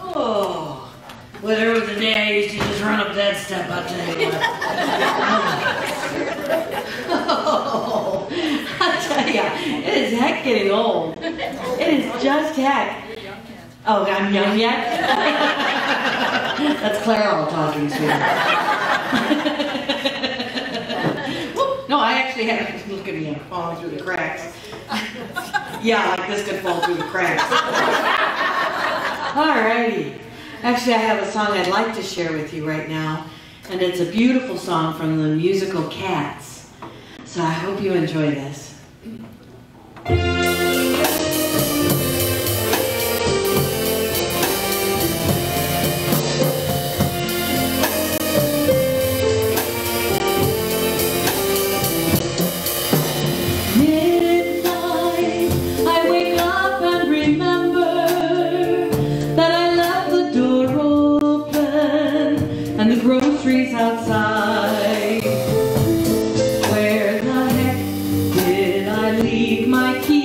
Oh, well, there was a day I used to just run up that step, I'll tell you oh, I'll tell you, it is heck getting old. It is just heck. Oh, I'm young yet? That's Clara talking to you. no, I actually had look at me, falling through the cracks. yeah, like this could fall through the cracks. Alrighty. Actually, I have a song I'd like to share with you right now, and it's a beautiful song from the musical Cats. So I hope you enjoy this. leave my key.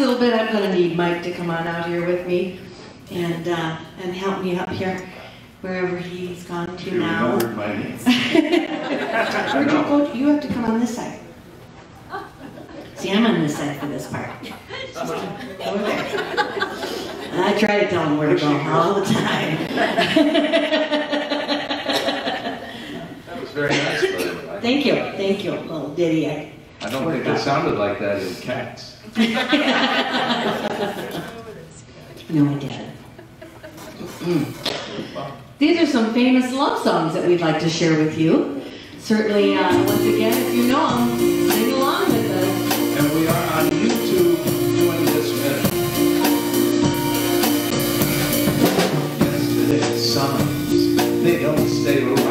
little bit, I'm going to need Mike to come on out here with me and uh, and help me up here wherever he's gone to you now. Remember my name. You? You have to come on this side. See, I'm on this side for this part. I try to tell him where to go all the time. that was very nice. Thank you, thank you, little ditty. I don't think it sounded like that in cats. no, I didn't. These are some famous love songs that we'd like to share with you. Certainly, uh, once again, if you know them, sing along with us. And we are on YouTube doing this they don't stay around.